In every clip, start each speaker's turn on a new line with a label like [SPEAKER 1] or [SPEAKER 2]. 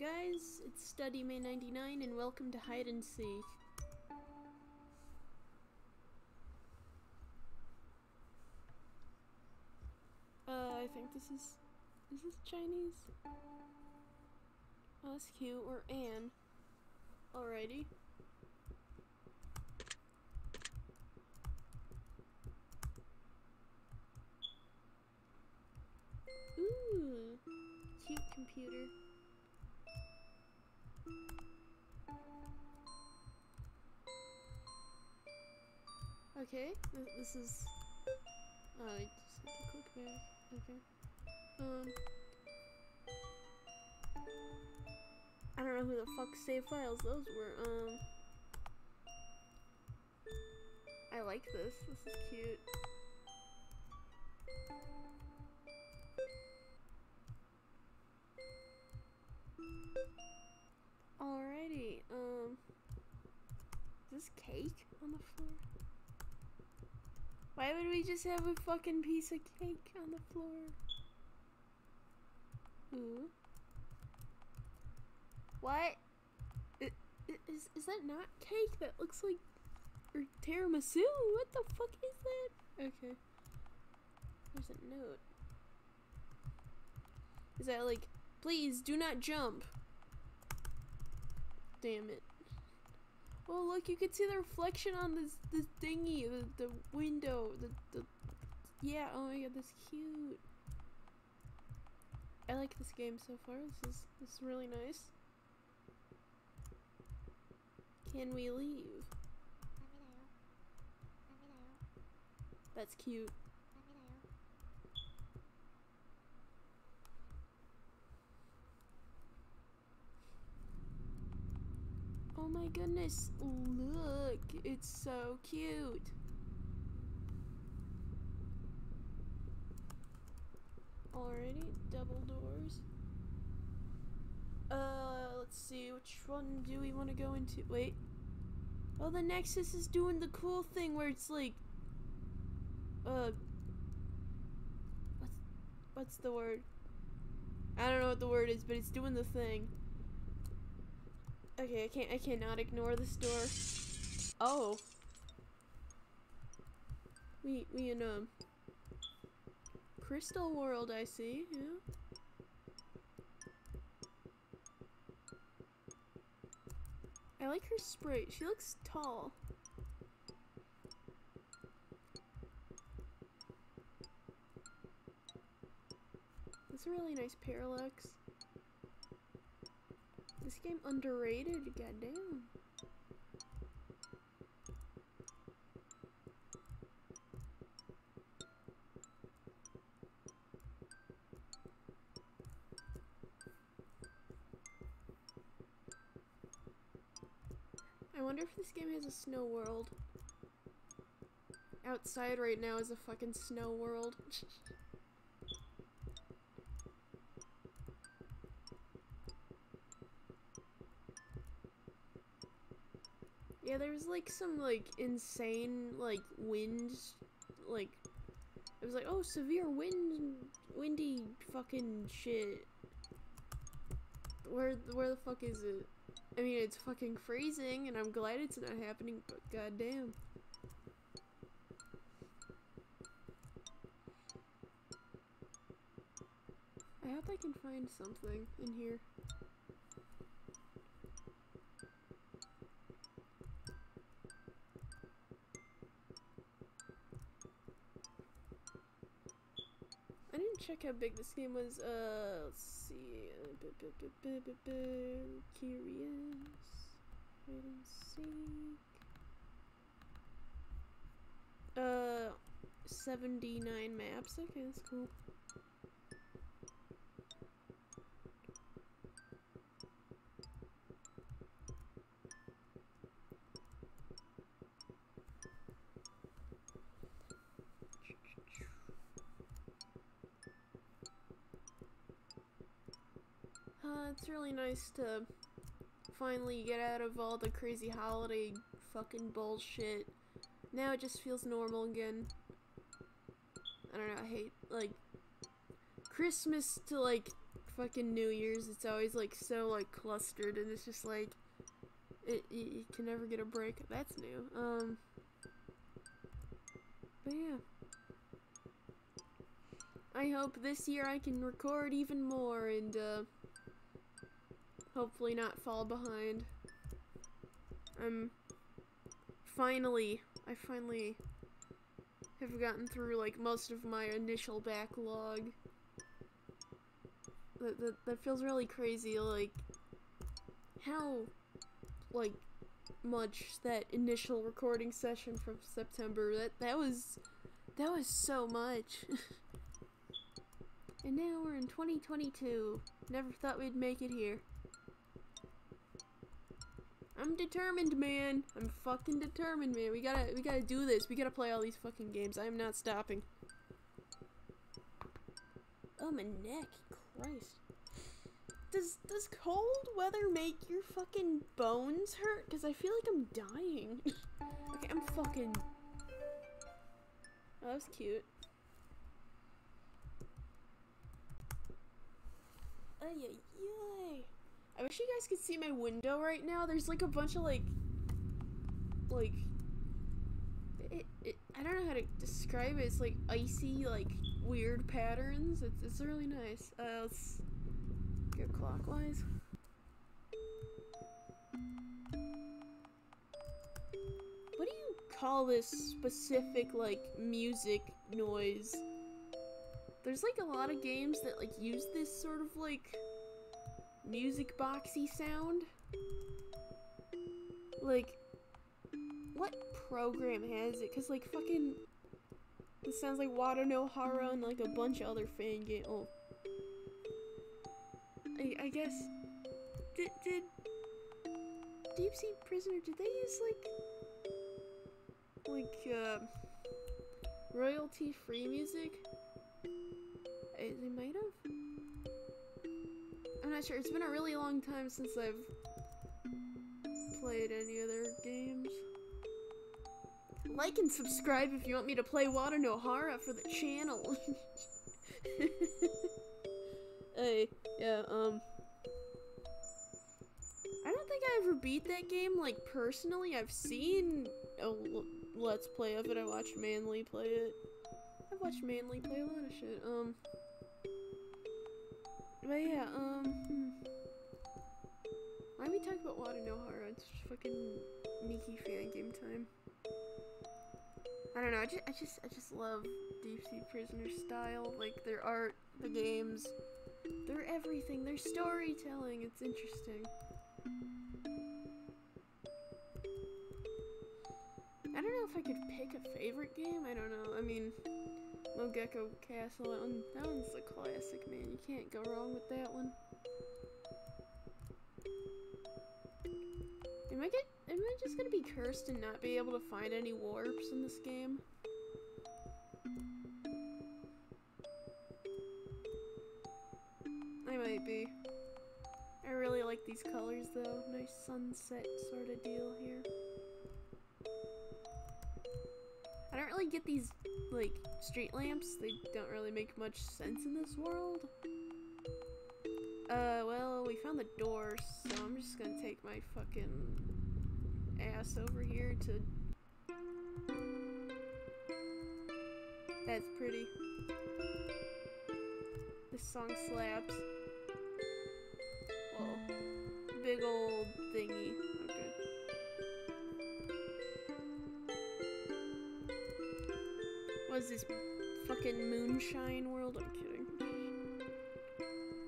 [SPEAKER 1] Guys, it's StudyMan 99 and welcome to Hide and Seek. Uh, I think this is, is this Chinese? Oh, that's cute, or Anne. Alrighty. Ooh, cute computer. Okay, th this is. Oh, I just have to click back. Okay. Um. I don't know who the fuck saved files those were. Um. I like this. This is cute. Alrighty, um. Is this cake on the floor? Why would we just have a fucking piece of cake on the floor? Ooh. What? I- i- Is, is that not cake? That looks like or tiramisu? What the fuck is that? Okay. There's a note. Is that like, please do not jump? Damn it. Oh look, you can see the reflection on this this thingy, the, the window, the, the yeah. Oh my god, that's cute. I like this game so far. This is this is really nice. Can we leave? That's cute. Oh my goodness, look, it's so cute. Alrighty, double doors. Uh, let's see, which one do we want to go into? Wait. Oh, the Nexus is doing the cool thing where it's like, uh, what's, what's the word? I don't know what the word is, but it's doing the thing. Okay, I can't. I cannot ignore this door. Oh, we we in um Crystal World. I see. Yeah. I like her sprite. She looks tall. That's a really nice parallax. This game underrated, goddamn. I wonder if this game has a snow world. Outside right now is a fucking snow world. There's like some like insane like wind like it was like oh severe wind windy fucking shit. Where where the fuck is it? I mean it's fucking freezing and I'm glad it's not happening, but goddamn. I hope I can find something in here. Didn't check how big this game was. Uh, let's see. Curious. Hide and seek. Uh, 79 maps. Okay, that's cool. Uh, it's really nice to finally get out of all the crazy holiday fucking bullshit. Now it just feels normal again. I don't know, I hate, like, Christmas to, like, fucking New Year's, it's always like so like clustered, and it's just like it you, you can never get a break. That's new. Um, but yeah. I hope this year I can record even more and uh, hopefully not fall behind. I'm finally, I finally have gotten through like most of my initial backlog. That, that, that feels really crazy, like how like much that initial recording session from September that that was that was so much. and now we're in 2022. Never thought we'd make it here. I'm determined, man. I'm fucking determined, man. We gotta, we gotta do this. We gotta play all these fucking games. I am not stopping. Oh, my neck. Christ. Does, does cold weather make your fucking bones hurt? Because I feel like I'm dying. okay, I'm fucking... Oh, that was cute. Ay, ay, ay. I wish you guys could see my window right now. There's like a bunch of like, like, it, it, I don't know how to describe it. It's like icy, like weird patterns. It's, it's really nice. Uh, let's go clockwise. What do you call this specific like music noise? There's like a lot of games that like use this sort of like music boxy sound. Like, what program has it? Cause like fucking, it sounds like Wadanohara and like a bunch of other fan game. Oh, I, I guess did did Deep Sea Prisoner? Did they use like like uh, royalty free music? They might have. Not sure. It's been a really long time since I've played any other games. Like and subscribe if you want me to play Wadanohara for the channel. hey, yeah, um... I don't think I ever beat that game, like, personally. I've seen a Let's Play of it. I watched Manly play it. I've watched Manly play a lot of shit. Um... But yeah, um, hmm. Why we talk about Wado no Hara? It's fucking Nikki fan game time. I don't know, I just, I just, I just love Deep Sea Prisoner style. Like, their art, the games, their everything, their storytelling, it's interesting. I don't know if I could pick a favorite game, I don't know, I mean, Mogeko Castle, that, one, that one's a classic, man. You can't go wrong with that one. Am I get? Am I just gonna be cursed and not be able to find any warps in this game? I might be. I really like these colors though. Nice sunset sort of deal here. I don't really get these, like, street lamps. They don't really make much sense in this world. Uh, well, we found the door, so I'm just gonna take my fucking ass over here to... That's pretty. This song slaps. Whoa. Big old thingy. Was this fucking moonshine world? I'm kidding.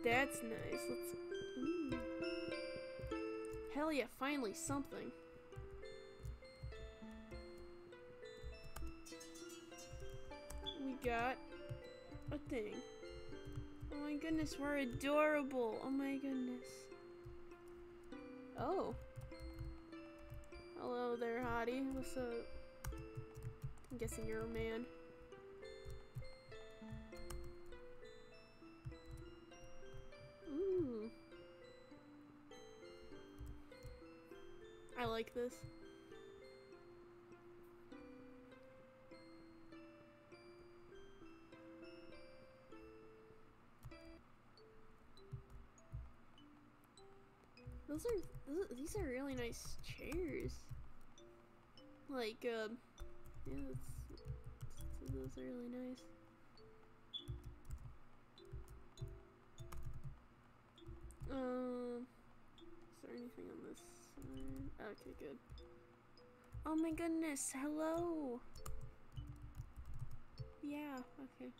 [SPEAKER 1] That's nice. Let's. Ooh. Hell yeah! Finally something. We got a thing. Oh my goodness, we're adorable. Oh my goodness. Oh. Hello there, hottie. What's up? I'm guessing you're a man. Like this. Those are these are really nice chairs. Like um, yeah, those are really nice. Um, is there anything on this Okay, good. Oh my goodness, hello. Yeah, okay.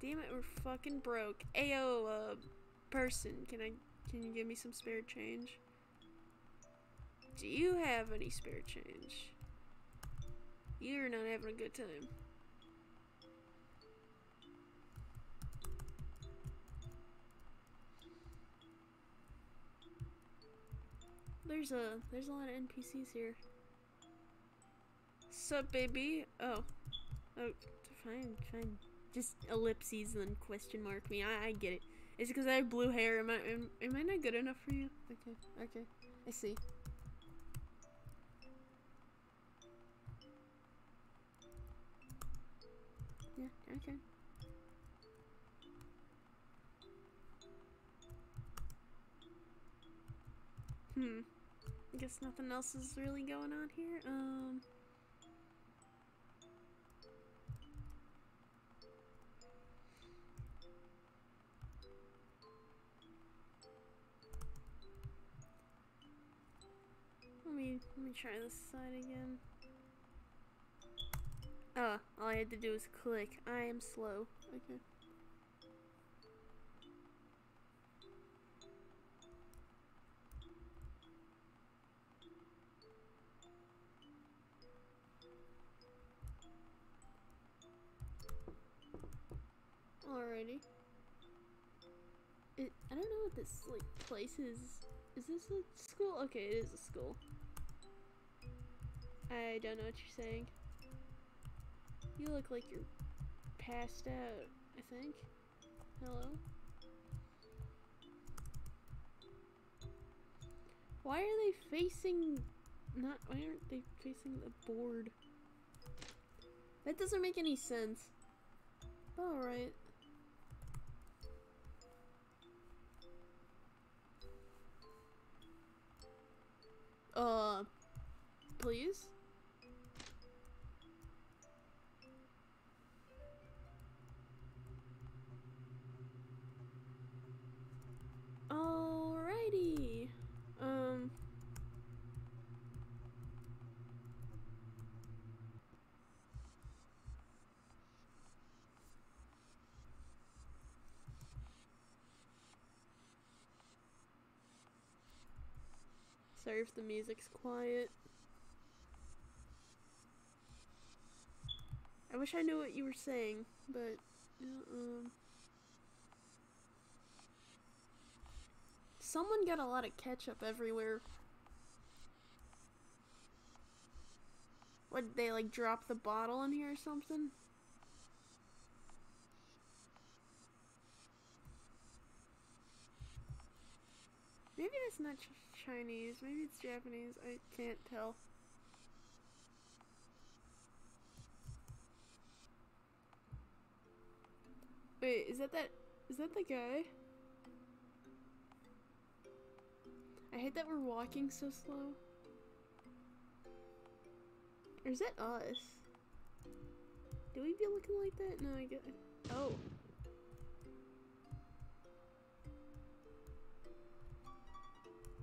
[SPEAKER 1] Damn it, we're fucking broke. Ayo, uh, person, can I, can you give me some spare change? Do you have any spare change? You're not having a good time. There's a there's a lot of NPCs here. Sup, baby? Oh, oh, fine, fine. Just ellipses and then question mark me. I, I get it. it. Is because I have blue hair? Am I am, am I not good enough for you? Okay, okay. I see. Yeah, okay. Hmm. I guess nothing else is really going on here. Um. Let me let me try this side again. Oh, all I had to do was click. I am slow. Okay. Alrighty. It, I don't know what this like place is. Is this a school? Okay, it is a school. I don't know what you're saying. You look like you're passed out, I think. Hello? Why are they facing not why aren't they facing the board? That doesn't make any sense. Alright. Uh, please? Sorry if the music's quiet. I wish I knew what you were saying, but uh, Someone got a lot of ketchup everywhere. What they like drop the bottle in here or something? Maybe that's not ch Chinese. Maybe it's Japanese. I can't tell. Wait, is that that? Is that the guy? I hate that we're walking so slow. Or is that us? Do we be looking like that? No, I get. Oh.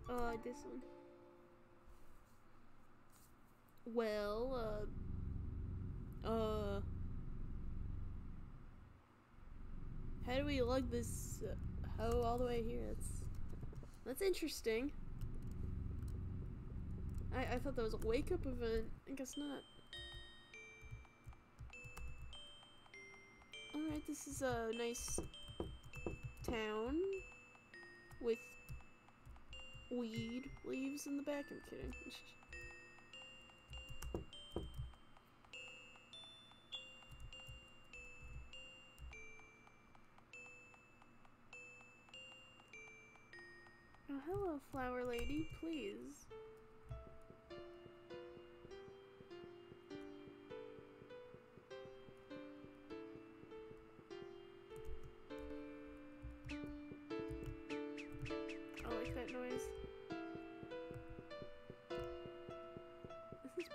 [SPEAKER 1] Uh, this one. Well, uh... Uh... How do we lug this uh, hoe all the way here? That's... That's interesting. I, I thought that was a wake-up event. I guess not. Alright, this is a nice town with weed leaves in the back. I'm kidding. oh, hello, flower lady. Please.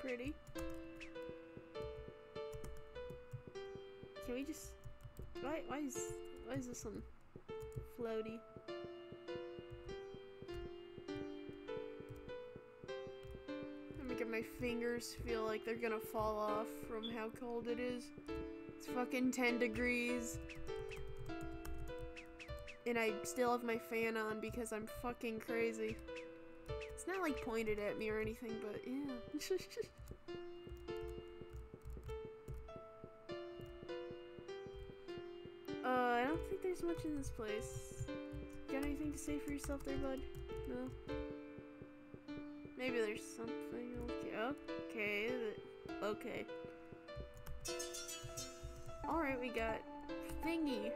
[SPEAKER 1] Pretty. Can we just... Why, why is... Why is this one floaty? I'm making my fingers feel like they're gonna fall off from how cold it is. It's fucking 10 degrees. And I still have my fan on because I'm fucking crazy. It's not like pointed at me or anything, but yeah. uh, I don't think there's much in this place. Got anything to say for yourself there, bud? No? Maybe there's something. Okay, okay, okay. Alright, we got thingy.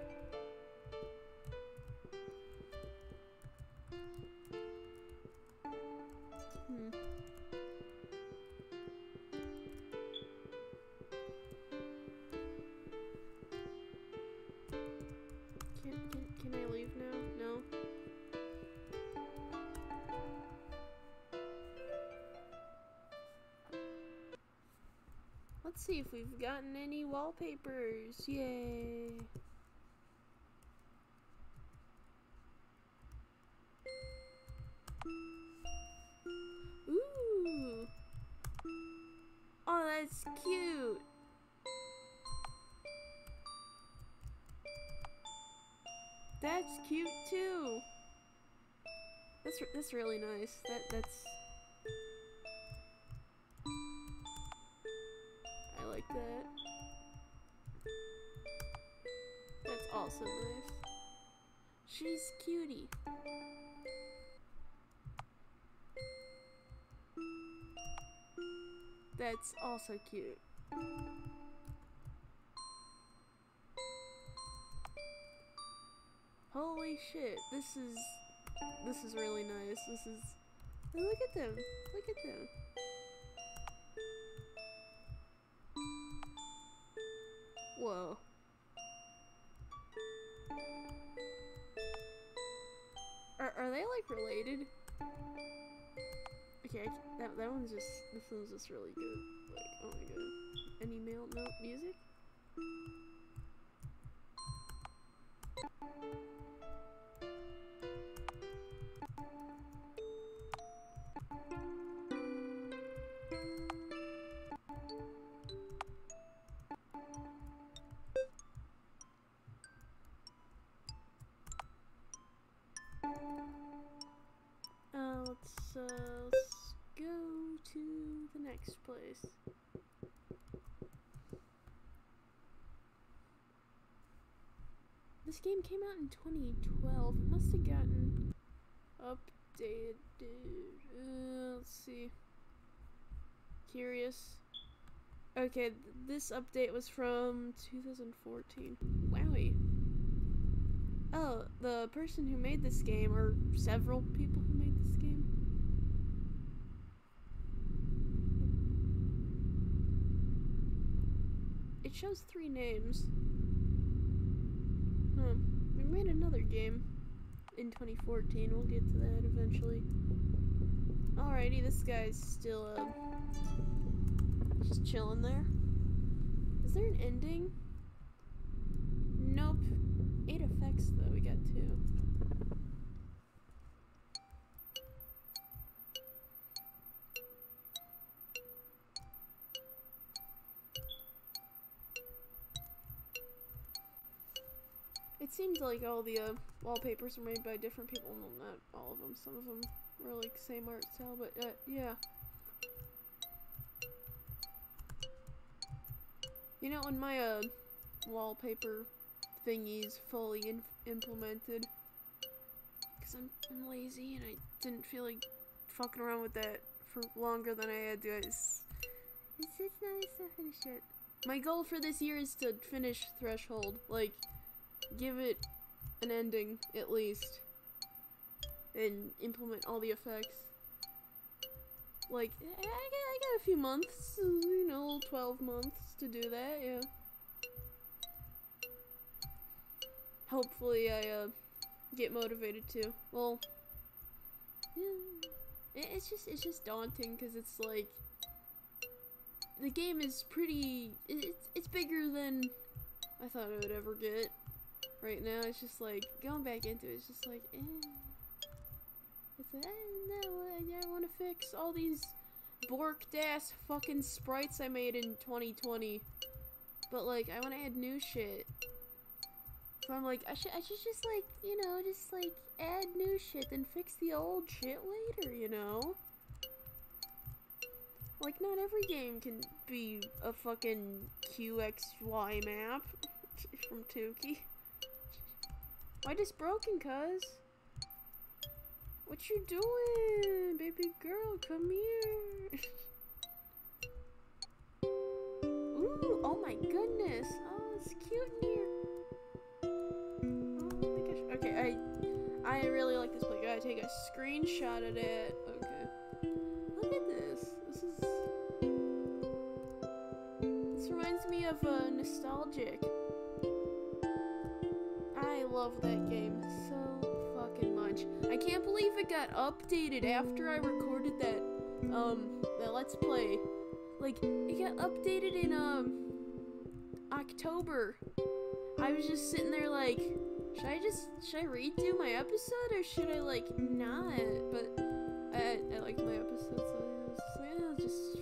[SPEAKER 1] Let's see if we've gotten any wallpapers. Yay. Ooh. Oh, that's cute. That's cute too. That's that's really nice. That that's that. That's also nice. She's cutie. That's also cute. Holy shit, this is this is really nice. This is look at them. Look at them. Whoa. Are, are they like related? Okay, that, that one's just, this one's just really good. Like, oh my god. Any mail, no, music? Uh, let's, uh, go to the next place. This game came out in 2012. It must have gotten updated. Uh, let's see. Curious. Okay, th this update was from 2014. Wowie. Oh, the person who made this game, or several people who made this game. It shows three names. Huh. We made another game in 2014. We'll get to that eventually. Alrighty, this guy's still, uh, just chilling there. Is there an ending? Nope. Eight effects, though. We got two. Seems like all the uh, wallpapers were made by different people. Well, not all of them. Some of them were like same art style, but uh, yeah. You know, when my uh, wallpaper thingies fully implemented, because I'm, I'm lazy and I didn't feel like fucking around with that for longer than I had to. It's, it's, it's nice to finish it. My goal for this year is to finish Threshold. Like, give it an ending at least and implement all the effects like I got, I got a few months you know 12 months to do that yeah hopefully I uh, get motivated too well yeah it's just it's just daunting because it's like the game is pretty. It's it's bigger than I thought it would ever get. Right now, it's just like going back into it. It's just like, eh. It's like, eh, no, I, I want to fix all these borked ass fucking sprites I made in 2020. But like, I want to add new shit. So I'm like, I should, I should just like, you know, just like add new shit, then fix the old shit later, you know? Like, not every game can be a fucking QXY map from Tuki. Why just broken, cuz? What you doing? Baby girl, come here. Ooh, oh my goodness. Oh, it's cute in here. Oh my gosh. Okay, I I really like this place. Gotta take a screenshot of it. Okay. Look at this. This is This reminds me of uh, nostalgic. Love that game so fucking much. I can't believe it got updated after I recorded that um that let's play. Like it got updated in um October. I was just sitting there like should I just should I redo my episode or should I like not? But I I liked my episode so I was just like, yeah, just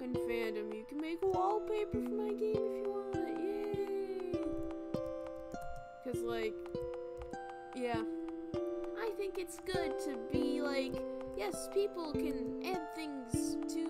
[SPEAKER 1] Fandom, you can make wallpaper for my game if you want, yay! Cause like, yeah, I think it's good to be like, yes, people can add things to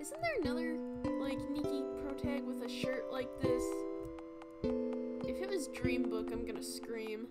[SPEAKER 1] Isn't there another, like, Nikki Protag with a shirt like this? If it was Dream Book, I'm gonna scream.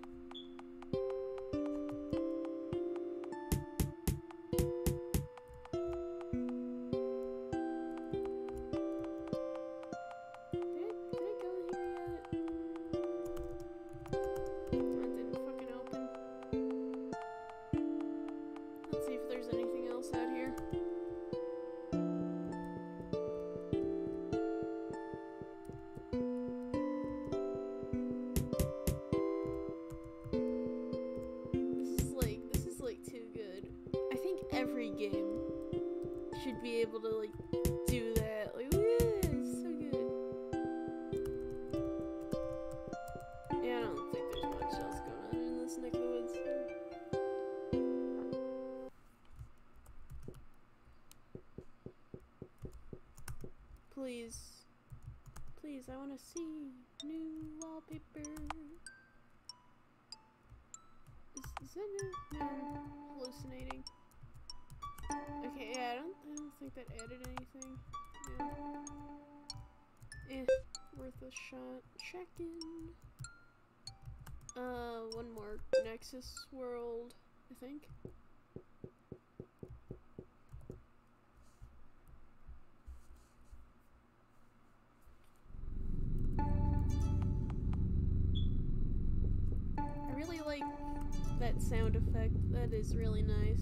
[SPEAKER 1] Please. Please, I want to see new wallpaper. Is, is that new? No, hallucinating. Okay, yeah, I don't, I don't think that added anything. Yeah. Eh, worth a shot. Check in. Uh, one more Nexus World, I think. Sound effect. That is really nice.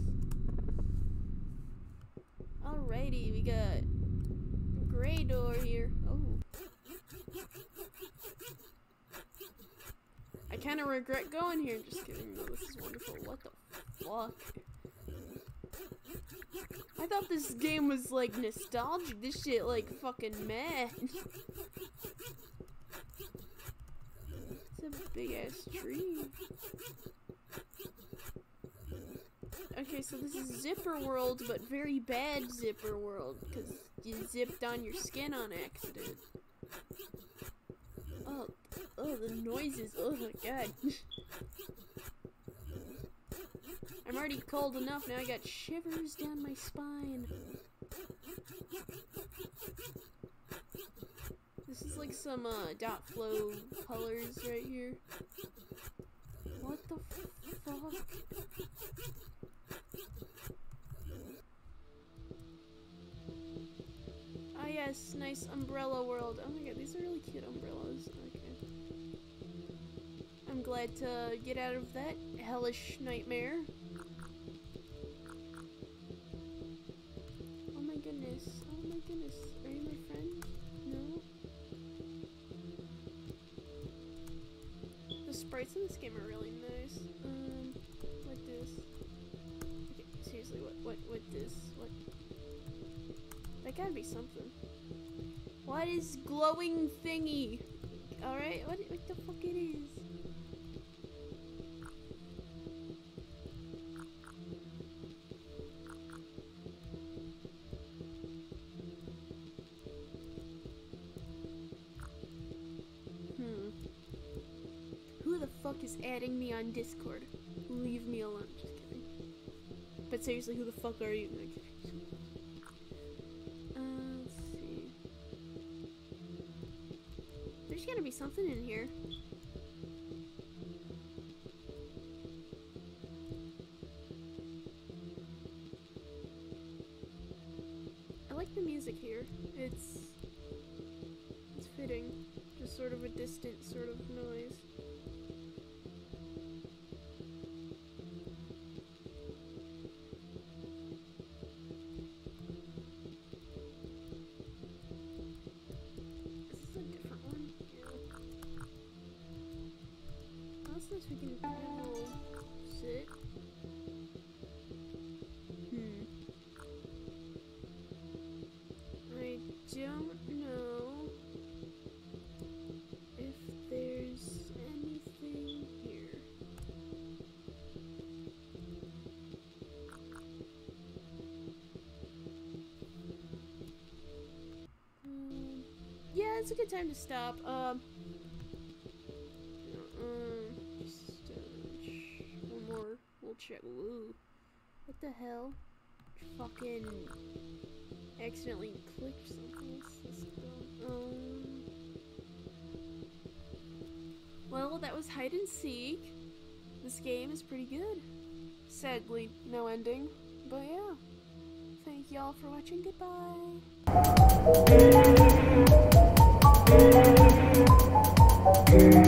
[SPEAKER 1] Alrighty, we got gray door here. Oh. I kind of regret going here. Just kidding. No, this is wonderful. What the fuck? I thought this game was like nostalgic. This shit like fucking mad. it's a big ass tree. Okay, so this is Zipper World, but very bad Zipper World, because you zipped on your skin on accident. Oh, oh, the noises. Oh my god. I'm already cold enough, now I got shivers down my spine. This is like some uh, dot flow colors right here. What the fuck? Yes, nice umbrella world. Oh my god, these are really cute umbrellas. Okay. I'm glad to get out of that hellish nightmare. Adding me on Discord? Leave me alone. Just kidding. But seriously, who the fuck are you? Uh, let's see. There's gotta be something in here. I like the music here. It's it's fitting. Just sort of a distant sort of noise. It's a good time to stop. Um, uh, one more. We'll check. What the hell? Fucking accidentally clicked something. Um. Well, that was hide and seek. This game is pretty good. Sadly, no ending. But yeah. Thank y'all for watching. Goodbye. Thank you.